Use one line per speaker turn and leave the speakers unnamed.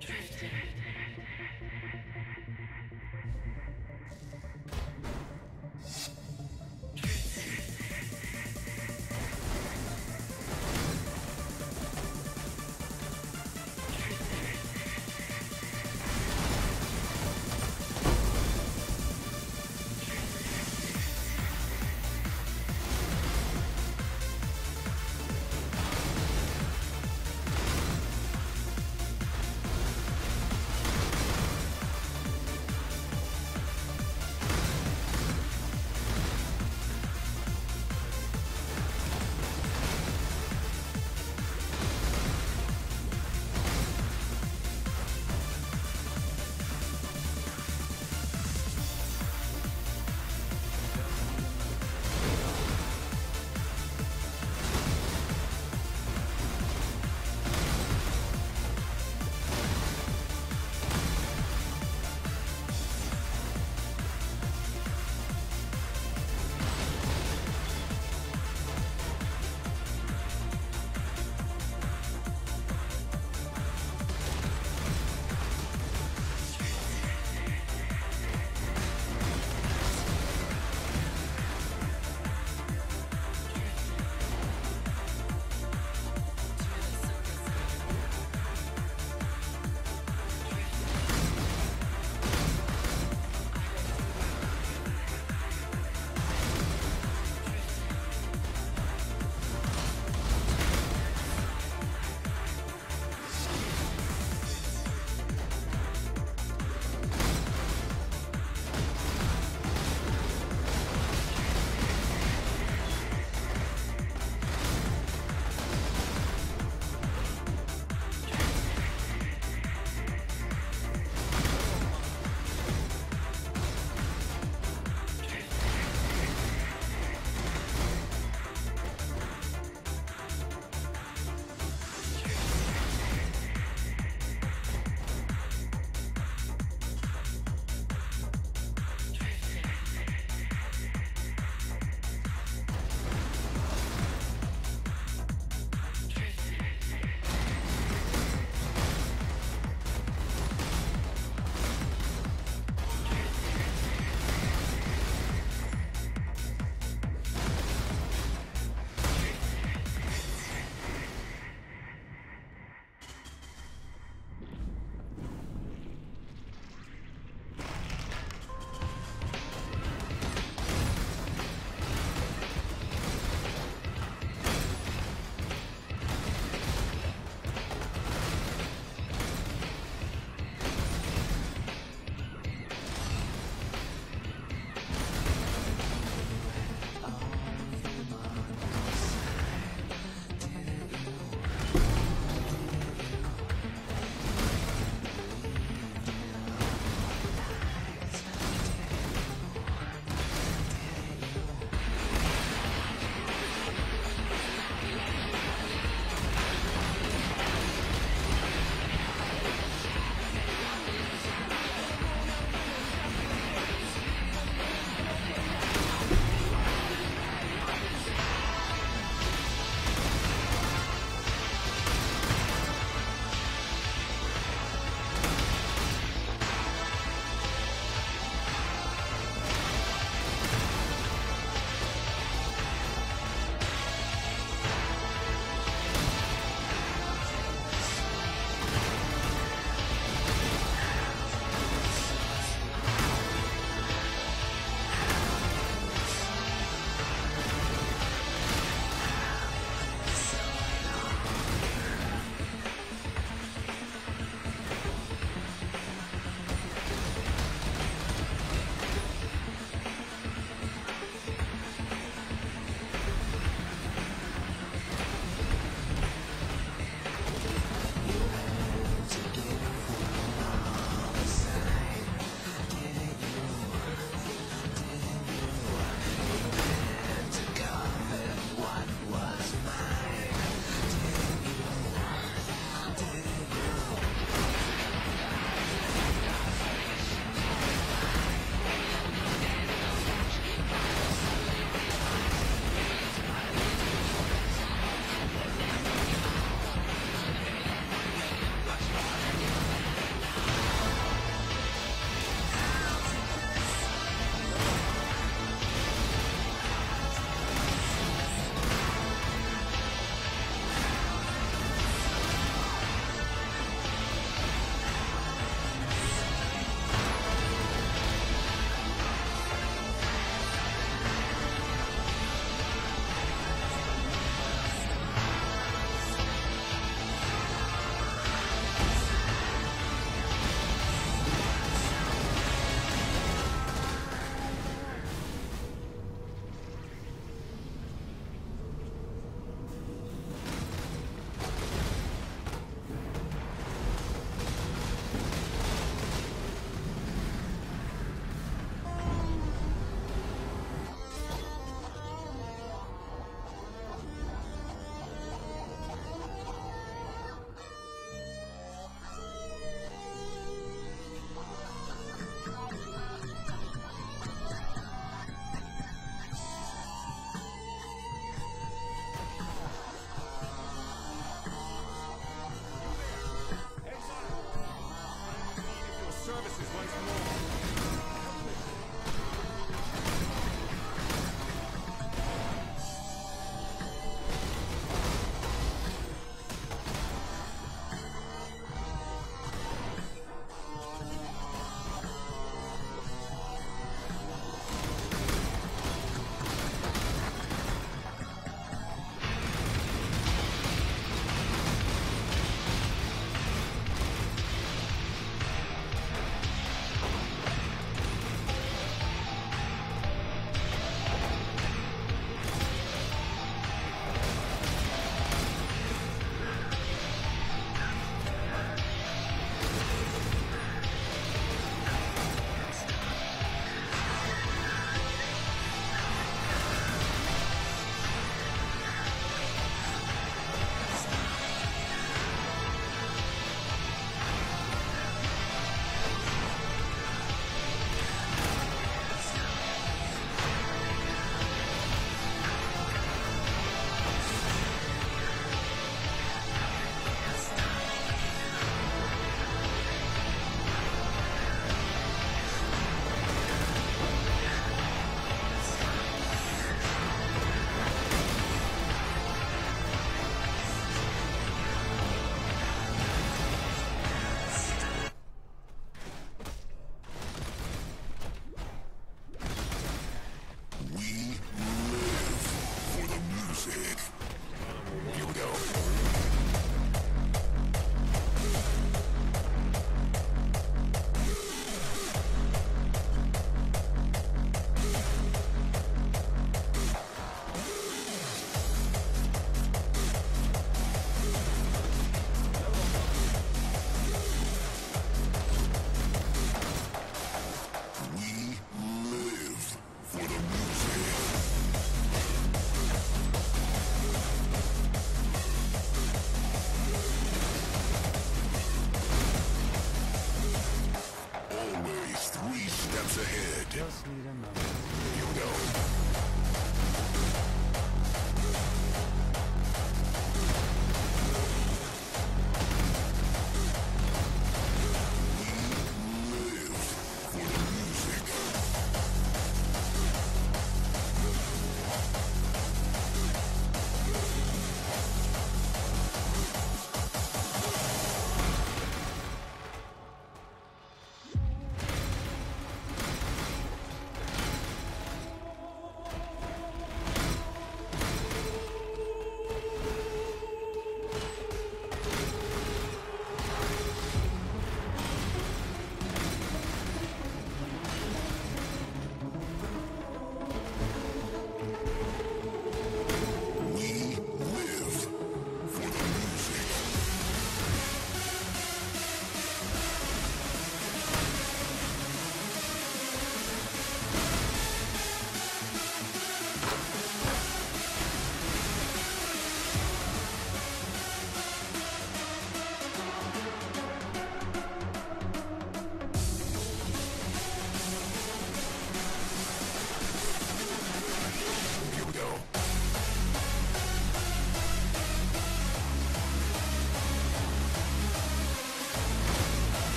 Drifter.